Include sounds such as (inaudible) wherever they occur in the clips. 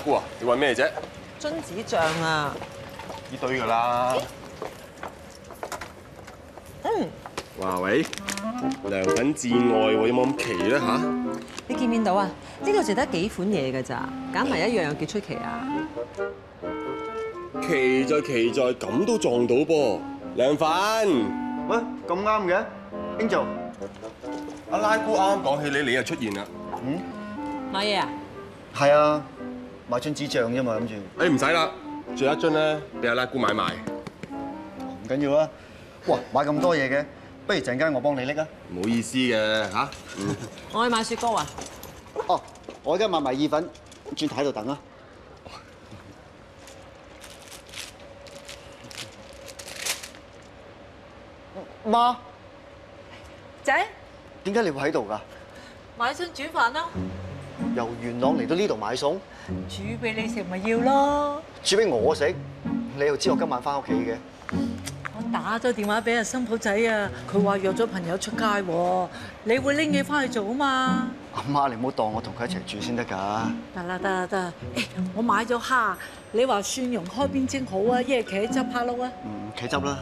拉姑啊，你揾咩啫？榛子醬啊，呢堆噶啦。嗯，哇喂，良粉至愛喎，有冇咁奇咧吓？你見唔見到啊？呢度淨得幾款嘢㗎咋，揀埋一樣有幾出奇啊？奇在奇在咁都撞到噃，良粉。喂，咁啱嘅，Angel，阿拉姑啱啱講起你，你又出現啦。嗯買嘢啊？係啊，買樽紙醬啫嘛，諗住誒唔使啦，仲有一樽咧，俾阿拉姑買埋。唔緊要啊。哇，買咁多嘢嘅，不如陣間我幫你拎啊。唔好意思嘅吓。嗯，(laughs) 我去買雪糕啊！哦，我而家買埋意粉，轉台喺度等啊。媽，仔，點解你會喺度㗎？買餸煮飯啦，由元朗嚟到呢度買餸，煮俾你食咪要咯。煮俾我食，你又知我今晚翻屋企嘅。我打咗電話俾阿新抱仔啊，佢話約咗朋友出街喎，你會拎嘢翻去做啊嘛？阿媽，你唔好當我同佢一齊住先得㗎。得啦得啦得啦，誒我買咗蝦，你話蒜蓉開邊蒸好啊，一係茄汁蝦碌啊？嗯，茄汁啦。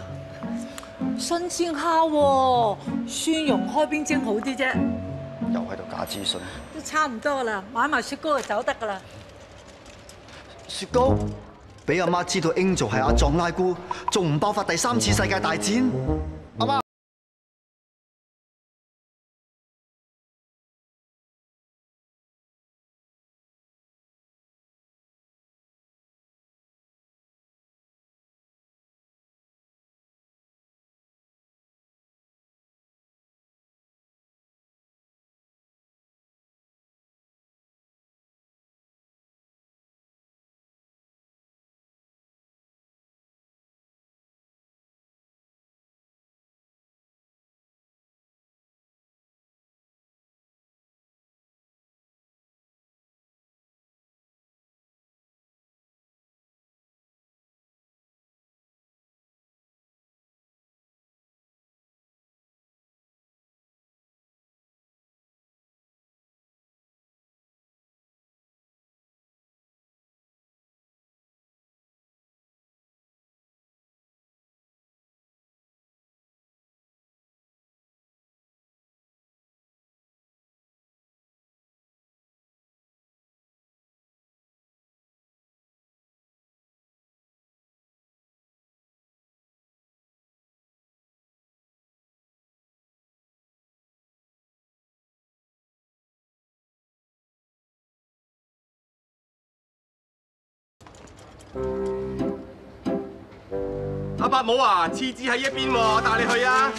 新鮮蝦喎，蒜蓉開邊蒸好啲啫，又喺度假資訊。都差唔多啦，買埋雪糕就走得噶啦。雪糕，俾阿媽知道 Angel 系阿藏拉姑，仲唔爆發第三次世界大戰？阿伯母啊，廁紙喺一邊喎，帶你去啊！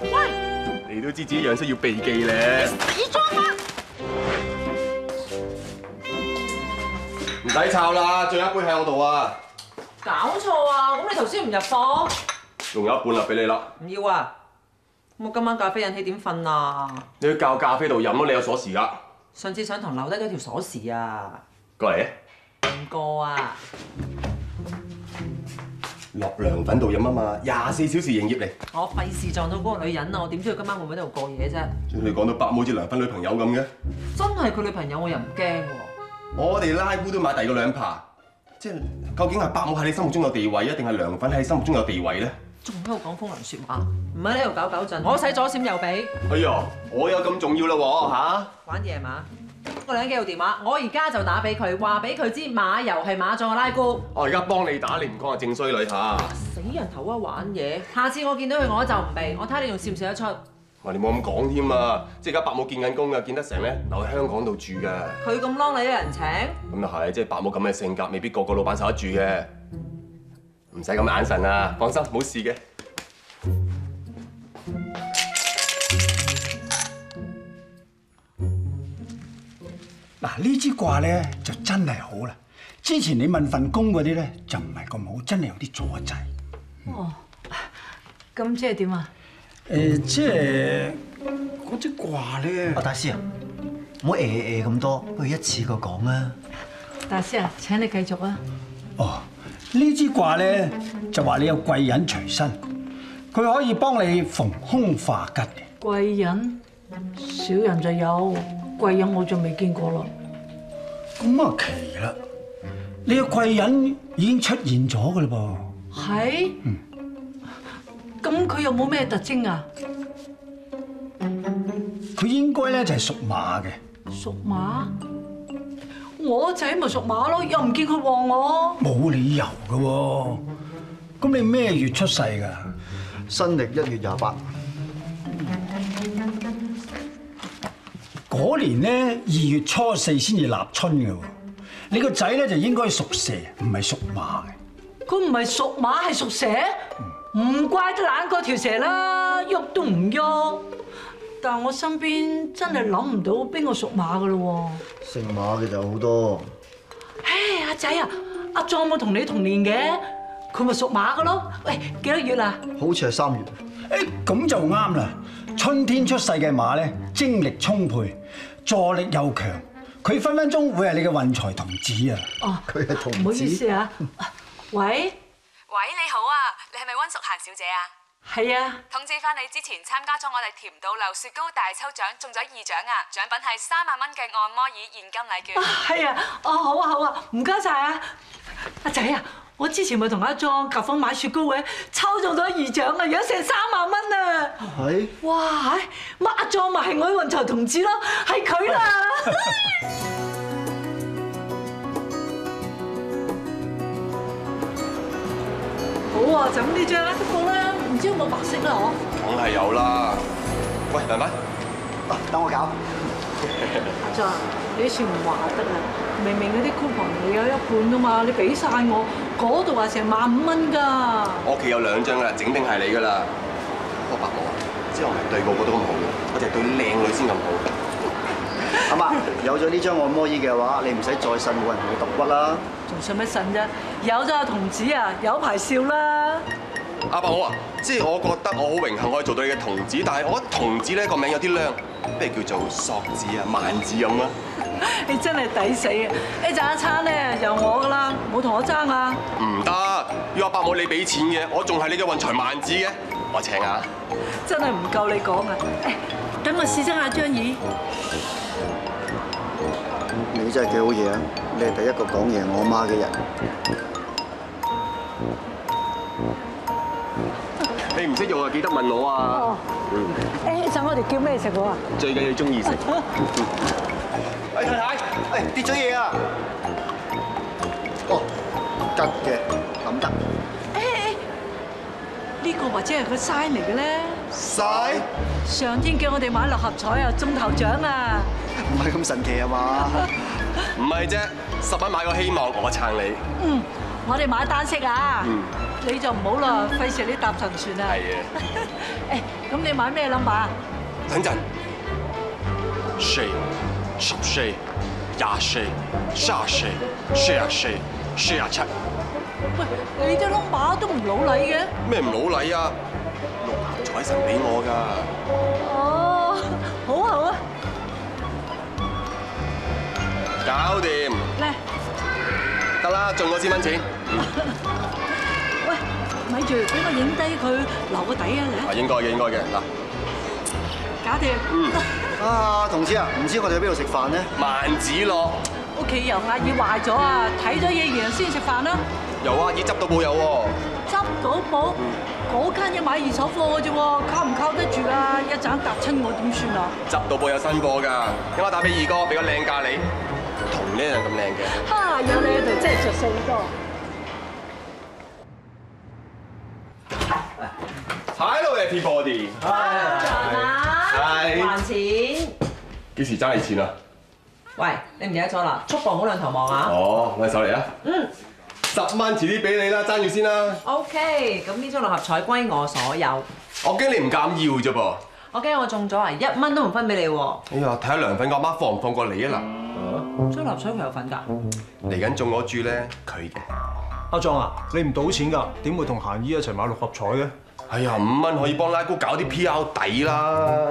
喂，你都知自己樣式要避忌咧。死裝啊！唔使抄啦，仲有一杯喺我度啊，搞錯啊！咁你頭先唔入貨？仲有一半啦，俾你啦。唔要啊！咁我今晚咖啡引起點瞓啊？你去教咖啡度飲咯，你有鎖匙噶。上次上堂留低咗條鎖匙啊！過嚟啊，唔過啊！落涼粉度飲啊嘛，廿四小時營業嚟。我費事撞到嗰個女人啊！我點知佢今晚會唔會喺度過夜啫？你講到伯母好似涼粉女朋友咁嘅，真係佢女朋友，我又唔驚喎。我哋拉姑都買第二個兩扒，即係究竟係伯母喺你心目中有地位啊，定係涼粉喺你心目中有地位咧？仲喺度講風涼説話，唔喺呢度搞搞震。我使左閃右避，哎呀，我有咁重要啦喎嚇！玩嘢嘛？個女人幾號電話？我而家就打俾佢，話俾佢知馬油係馬壯嘅拉姑。我而家幫你打，你唔講係正衰女嚇。死人頭啊！玩嘢，下次我見到佢我就唔避，我睇你仲笑唔笑得出？哇！你冇咁講添啊！即係而家伯母見緊工㗎，見得成咧留喺香港度住㗎。佢咁啷你有人請？咁又係，即係伯母咁嘅性格，未必個個老闆受得住嘅。唔使咁眼神啊，放心，冇事嘅。嗱，呢支卦咧就真係好啦。之前你問份工嗰啲咧就唔係咁好，真係有啲阻滯。哦，咁即係點啊？誒、即係嗰支卦咧阿，大師啊，唔好誒誒咁多，不如一次過講啊。大師啊，請你繼續啊。哦，呢支卦咧就話你有貴人隨身，佢可以幫你逢凶化吉嘅。貴人小人就有，貴人我就未見過咯。咁啊奇啦！你個貴人已經出現咗噶啦噃。係？咁佢有冇咩特徵啊？佢應該咧就係屬馬嘅。屬馬？我仔咪屬馬咯，又唔見佢旺我。冇理由嘅喎。咁你咩月出世㗎？新歷一月廿八，嗰年咧二月初四先至立春嘅喎。你個仔咧就應該屬蛇，唔係屬馬嘅。佢唔係屬馬係屬蛇，唔怪得懶過條蛇啦，喐都唔喐。但我身邊真係諗唔到邊個屬馬嘅咯姓馬嘅就好多。喎。唉，阿仔啊，阿壯冇同你同年嘅，佢咪屬馬嘅咯。喂，幾多月啊？好似係三月，誒咁就啱啦！春天出世嘅馬咧，精力充沛，助力又強，佢分分鐘會係你嘅運財童子啊！哦，佢係童子唔好意思啊。(laughs) 喂，喂，你好啊，你係咪温淑嫻小姐啊？係啊，通知翻你之前參加咗我哋甜到流雪糕大抽獎，中咗二獎啊！獎品係三萬蚊嘅按摩椅現金禮券。係啊，哦好啊好啊，唔該晒啊，阿仔啊，我之前咪同阿莊夾房買雪糕嘅，抽中咗二獎啊，有成三萬蚊啊！係哇！乜阿莊咪係我啲運財童子咯，係佢啦！(laughs) 好啊，就咁呢張啦，不過咧，唔知有冇白色啦我？梗係有啦。喂，梁粉，啊，等我搞。(laughs) 阿壯，你以前唔話得啊，明明嗰啲 coupon 你有一半噶嘛，你俾晒我，嗰度話成萬五蚊㗎。我屋企有兩張噶啦，整定係你噶啦。不過伯母啊，即係我唔係對個個都咁好嘅，我就係對靚女先咁好。(laughs) 阿媽，有咗呢張按摩椅嘅話，你唔使再呻冇人同你揼骨啦。仲信乜呻啫？有咗阿童子啊，有排笑啦！阿伯母啊，即係我覺得我好榮幸可以做到你嘅童子，但係我覺得童子咧個名有啲靚，不如叫做索子啊、萬子咁啊。(laughs) 你真係抵死啊！呢陣一餐咧由我噶啦，冇同我爭啊！唔得，要阿伯母你俾錢嘅，我仲係你嘅運財萬子嘅，我請啊！真係唔夠你講啊！誒，等我試真下張椅。你真係幾好嘢啊！你係第一個講嘢我媽嘅人。你唔識用啊，記得問我啊！哦，誒，陣我哋叫咩食好啊？最緊要中意食。喂，太太，誒，跌咗嘢啊！哦，吉嘅，咁得。誒，呢個或者係個 sign 嚟嘅咧。嘥！上天叫我哋買六合彩啊，中頭獎啊！唔係咁神奇啊嘛？唔係啫，十蚊買個希望，我撐你。嗯，我哋買單色啊，嗯你就唔好啦，費事你搭沉船啊。係啊，(laughs) 誒，咁你買咩 number 啊？等陣。四、十四、廿四、三十四、四廿四、四廿七，喂，你啲 number 都唔老禮嘅。咩唔老禮啊？六合彩神俾我㗎。哦，好啊好啊，搞掂，嚟，得啦，中咗千蚊錢，喂，(laughs) 咪住，俾我影低佢，留個底啊，啊嚟，應該嘅，應該嘅，嗱，搞掂。嗯，(laughs) 啊，同志啊，唔知我哋去邊度食飯咧？萬子樂，屋企油壓椅壞咗啊，睇咗嘢然後先食飯啦。有啊，已執到冇有喎，執到冇，嗰間嘢買二手貨嘅啫喎，靠唔靠得住啊？一陣搭親我點算啊？執到冇有新貨㗎，等我打俾二哥，俾個靚價你，同呢樣咁靚嘅。哈！有你喺度真係着數好多。everybody，係還錢。幾時爭你錢啊？喂，你唔記得咗啦？速磅好兩頭望啊！哦，我手嚟啊！嗯十蚊遲啲俾你啦，爭住先啦。，OK，咁呢張六合彩歸我所有。我驚你唔敢要啫噃。我驚我中咗啊，一蚊都唔分俾你喎。哎呀，睇下涼粉個媽放唔放過你啊張六合彩佢有份㗎。嚟緊中嗰注咧，佢嘅。阿壯啊，你唔賭錢㗎，點會同閒姨一齊買六合彩嘅？哎呀，五蚊可以幫拉姑搞啲 P.R. 底啦。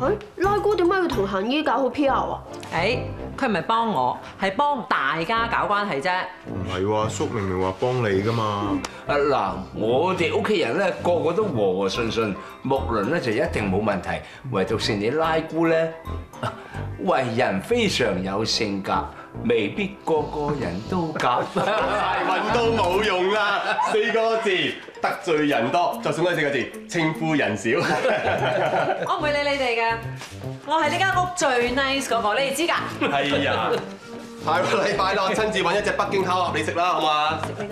佢拉姑點解要同行醫搞好 P.R. 啊？誒，佢唔係幫我，係幫大家搞關係啫。唔係喎，叔明明話幫你噶嘛。啊嗱，我哋屋企人咧個個都和和順順，木輪咧就一定冇問題，唯獨是你拉姑咧，啊 (laughs) 為人非常有性格，未必個個人都夾。大運都冇用啦，四個字得罪人多，就送多四個字稱呼人少。我唔會理你哋嘅，我係呢間屋最 nice 嗰個，你哋知㗎。係啊，下個禮拜啦，我親自揾一隻北京烤鴨你食啦，好嘛？食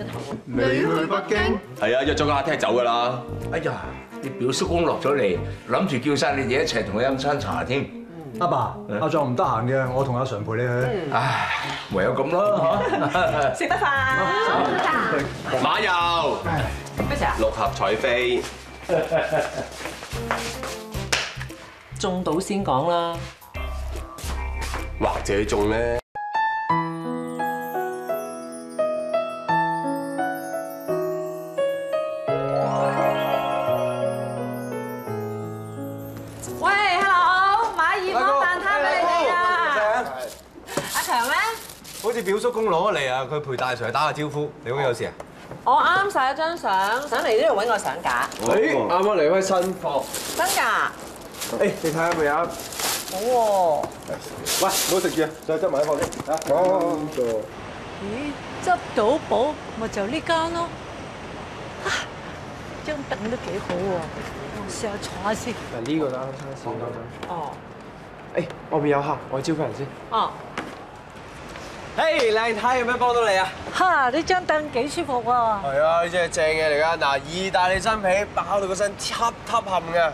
你去北京？係啊，約咗個客廳走㗎啦。哎呀，你表叔公落咗嚟，諗住叫晒你哋一齊同佢飲餐茶添。阿爸，阿壯唔得閒嘅，我同阿常陪你去。唉，唯有咁啦嚇。(laughs) 食得飯。(laughs) 馬油咩事啊？六合彩飛，(laughs) 中到先講啦。或者中咧。叔公攞嚟啊，佢陪大 Sir 打下招呼。你好有事啊？我啱晒一張相，想嚟呢度揾個相架。誒，啱啱嚟開新貨。真㗎？誒，你睇下未啊？好喎。喂，唔好食住啊，再執埋一貨先。啊，哦，咦，執到寶咪就呢間咯。啊，張凳都幾好喎，我試下坐下先。嗱呢個啦，差少啦。哦。誒，外面有客，我招呼人先。哦。嘿，靚太有咩幫到你啊？哈，呢張凳幾舒服喎。係啊，呢隻係正嘢嚟㗎。嗱，意大利真皮包到個身凹凹冚嘅。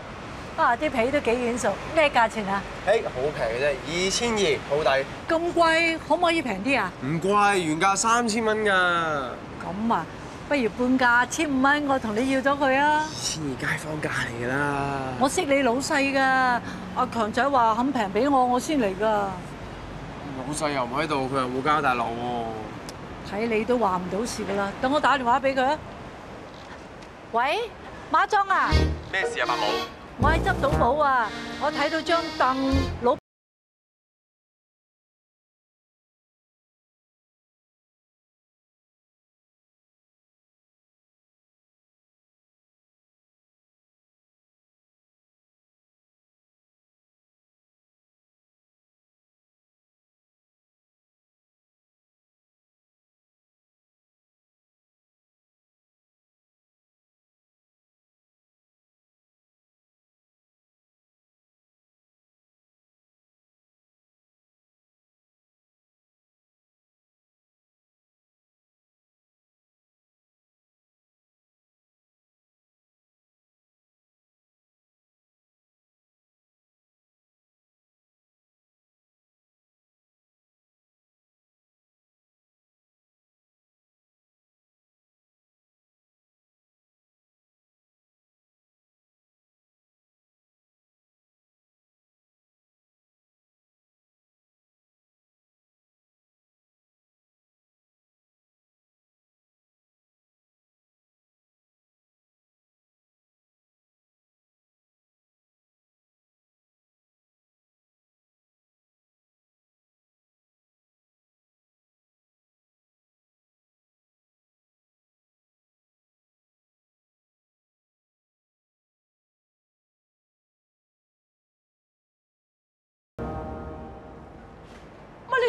啊，啲皮都幾軟熟，咩價錢啊？誒，好平嘅啫，二千二，好抵。咁貴，可唔可以平啲啊？唔貴，原價三千蚊㗎。咁啊，不如半價千五蚊，我同你要咗佢啊！千二街坊價嚟㗎啦。我識你老細㗎，阿強仔話肯平俾我，我先嚟㗎。老細又唔喺度，佢又冇交大樓喎。睇你都話唔到事噶啦，等我打電話俾佢啊。喂，馬莊啊，咩事啊，伯母？我喺執到寶啊，我睇到張凳老。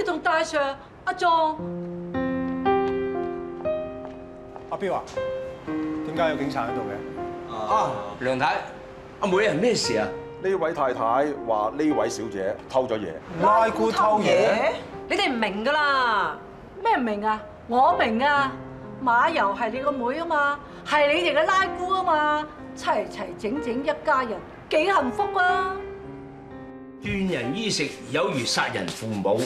同大 Sir 阿壮？阿彪啊，點解有警察喺度嘅？啊，梁太，阿妹啊，咩事啊？呢位太太話呢位小姐偷咗嘢。拉姑偷嘢？你哋唔明㗎啦。咩唔明啊？我明啊！馬油係你個妹啊嘛，係你哋嘅拉姑啊嘛，齊齊整整一家人幾幸福啊！斷人衣食有如殺人父母，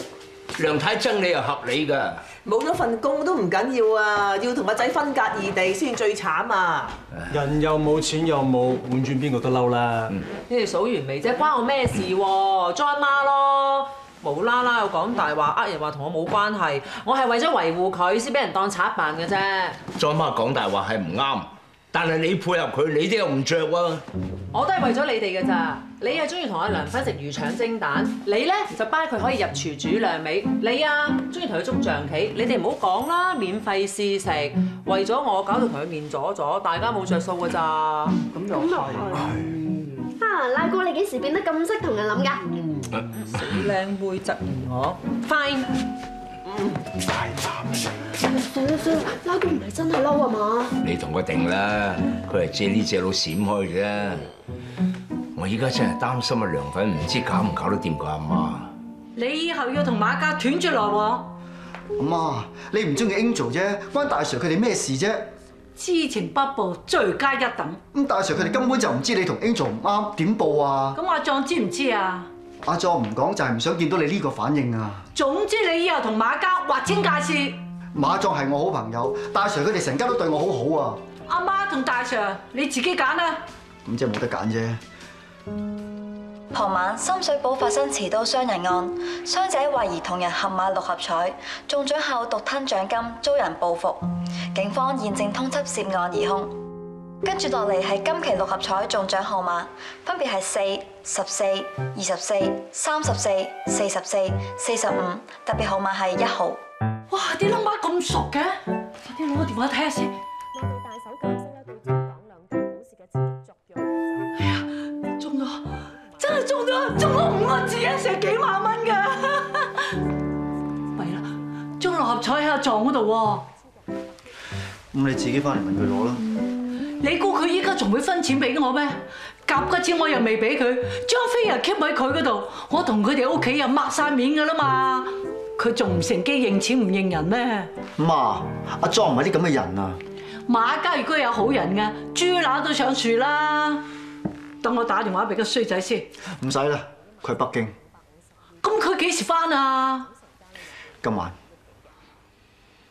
梁太憎你又合理㗎。冇咗份工都唔緊要啊，要同個仔分隔異地先最慘啊！人又冇錢又冇，換轉邊個都嬲啦。你哋數完未啫？關我咩事喎？join 媽咯，無啦啦又講大話，呃人話同我冇關係，我係為咗維護佢先俾人當賊辦嘅啫。再媽講大話係唔啱，但係你配合佢，你都有唔着啊。我都係為咗你哋嘅咋。你係中意同阿梁芬食魚腸蒸蛋，你咧就巴佢可以入廚煮兩味。你啊，中意同佢捉象棋，你哋唔好講啦，免費試食。為咗我搞到同佢面阻阻，大家冇着數㗎咋。咁又係。啊，拉哥你幾時變得咁識同人諗㗎？死靚妹質疑我，fine。算啦算啦，拉佢唔係真係嬲啊嘛？你同佢定啦，佢係借呢隻佬閃開嘅啫。我依家真係擔心啊梁粉唔知搞唔搞得掂佢阿媽。你以後要同馬家斷絕來往，阿媽，你唔中意 Angel 啫，關大 Sir 佢哋咩事啫？知情不報，罪加一等。咁大 Sir 佢哋根本就唔知你同 Angel 唔啱，點報啊？咁阿壯知唔知啊？阿壯唔講就係唔想見到你呢個反應啊！總之你以後同馬家劃清界線。馬壯係我好朋友，大 Sir 佢哋成家都對我好好啊！阿媽同大 Sir，你自己揀啦。咁即係冇得揀啫。傍晚，深水埗發生持刀傷人案，傷者懷疑同人合買六合彩，中獎後獨吞獎金，遭人報復。警方現正通緝涉案疑兇。跟住落嚟係今期六合彩中獎號碼，分別係四、十四、二十四、三十四、四十四、四十五，特別號碼係一號。哇！啲 number 咁熟嘅，快啲攞個電話睇下先。我哋大手解釋咧，對自己講兩句好事嘅刺激作用。哎呀，中咗，真係中咗，中咗五個字啊，成幾萬蚊㗎。(laughs) 弊啦，中六合彩喺阿撞嗰度喎。咁你自己翻嚟問佢攞啦。你估佢依家仲會分錢俾我咩？夾嘅錢我又未俾佢，張飛又 keep 喺佢嗰度，我同佢哋屋企又抹晒面㗎啦嘛。佢仲唔乘機認錢唔認人咩？媽，阿莊唔係啲咁嘅人啊！馬家如果有好人嘅，豬乸都上樹啦。等我打電話俾個衰仔先。唔使啦，佢喺北京，咁佢幾時翻啊？今晚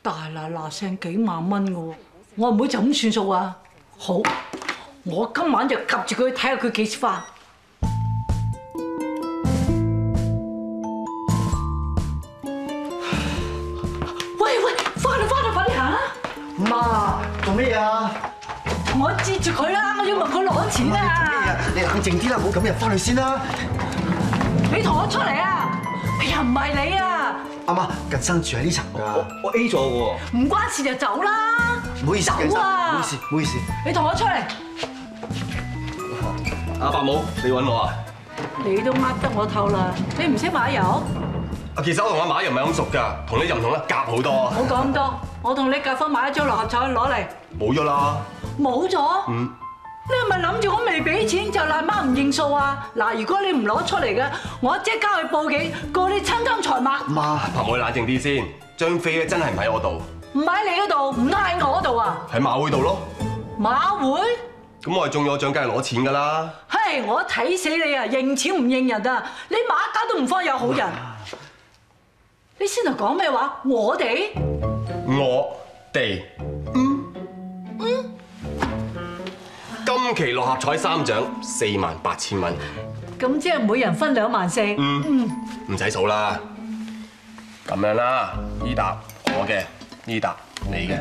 大嗱嗱聲幾萬蚊嘅喎，我唔會就咁算數啊！好，我今晚就及住佢睇下佢幾時翻。喂喂，翻啦翻啦，快啲行啦！媽，做咩啊？我截住佢啦，我要問佢攞錢啊！你冷靜啲啦，唔好咁入翻去先啦。你同我出嚟啊！哎呀，唔係你啊！阿媽，近生住喺呢層㗎。我 A 咗喎。唔關事就走啦！唔好意思，近生，唔！好意思，唔好意思。你同我出嚟，阿伯母，你揾我啊？你都呃得我透啦！你唔識買油？啊，其實我同阿馬又唔係咁熟㗎，同你又唔同啦，夾好多。唔好講咁多，我同你夾翻買一張六合彩攞嚟。冇咗啦。冇咗？嗯。你係咪諗住我未俾錢就賴媽唔認數啊？嗱，如果你唔攞出嚟嘅，我即刻去報警告你侵吞財物。媽，伯母你冷靜啲先，張飛咧真係唔喺我度，唔喺你嗰度，唔喺我嗰度啊！喺馬會度咯。馬會？咁我係中咗獎，梗係攞錢㗎啦。嘿，我睇死你啊！認錢唔認人啊！你馬家都唔方有好人。你先頭講咩話？我哋？我哋。嗯嗯。今期六合彩三獎四萬八千蚊。咁即係每人分兩萬四。嗯。嗯。唔使數啦。咁樣啦，呢沓我嘅，呢沓你嘅。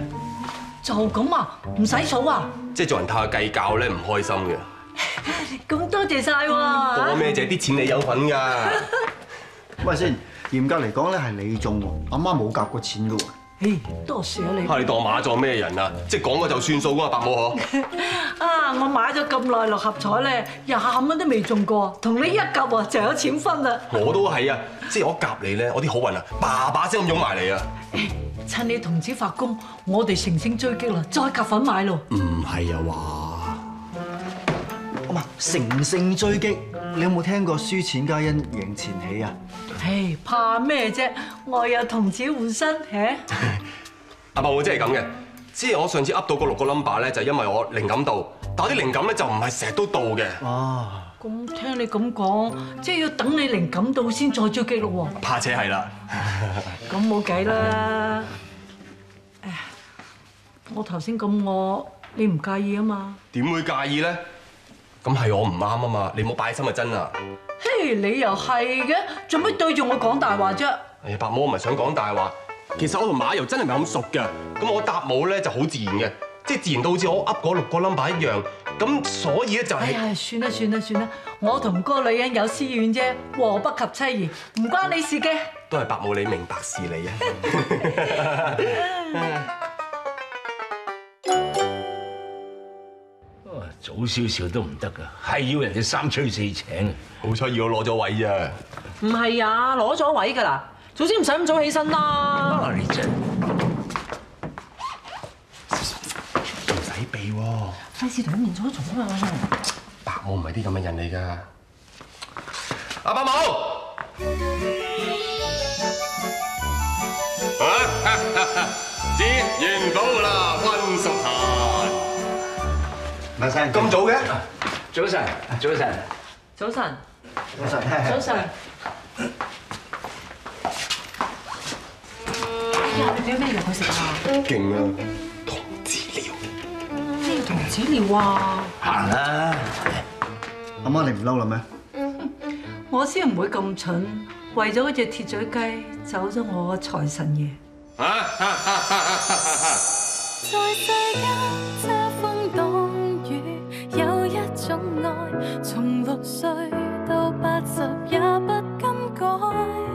就咁啊？唔使數啊？即係做人太過計較咧，唔開心嘅。(laughs) 咁多謝晒喎。多咩啫？啲錢你有份㗎。(laughs) 喂先，嚴格嚟講咧係你中喎，阿媽冇夾過錢㗎喎。誒，多謝你。嚇你當馬壯咩人啊？即係講過就算數㗎嘛，伯母嗬。(laughs) 啊！我買咗咁耐六合彩咧，廿蚊都未中過，同你一夾啊就有錢分啦。我都係啊，即係我夾你咧，我啲好運啊，叭叭聲咁湧埋嚟啊！趁你童子發功，我哋乘勝追擊啦，再夾粉買咯。唔係啊話，阿媽乘勝追擊，你有冇聽過輸錢皆因贏錢起啊？唉，怕咩啫？我有童子護身，嚇！(laughs) 阿伯我真係咁嘅，即係我上次噏到嗰六個 number 咧，就係因為我靈感到，但係啲靈感咧就唔係成日都到嘅。哦，咁聽你咁講，即係要等你靈感到先再追擊咯喎。怕且係啦。咁冇計啦。唉，我頭先咁餓，你唔介意啊嘛？點會介意咧？咁係我唔啱啊嘛，你冇擺心就真啊！嘿，你又係嘅，做咩對住我講大話啫？哎呀，伯母我唔係想講大話，其實我同馬油真係唔係咁熟嘅，咁我搭舞咧就好自然嘅，即係自然到好似我噏嗰六個 number 一樣，咁所以咧就係、哎呀，算啦算啦算啦，我同嗰個女人有私怨啫，和不及妻兒，唔關你事嘅。都係白母你明白事理啊！(laughs) 早少少都唔得噶，係要人哋三催四請。好彩要我攞咗位啊！唔係啊，攞咗位噶啦，早知唔使咁早起身啦。啊！你真唔使避喎，費事同佢面阻阻啊！白母唔係啲咁嘅人嚟㗎。阿伯母，節元寶啦，温熟閒。唔該咁早嘅？早晨，早晨。早晨，早晨，早晨。哎呀，你俾咩藥佢食啊？勁啊！童子尿。咩童子尿啊？行啦。阿媽你唔嬲啦咩？我先唔會咁蠢，為咗嗰隻鐵嘴雞走咗我個財神爺。在世間遮風擋雨，有一種愛，從六歲到八十也不更改。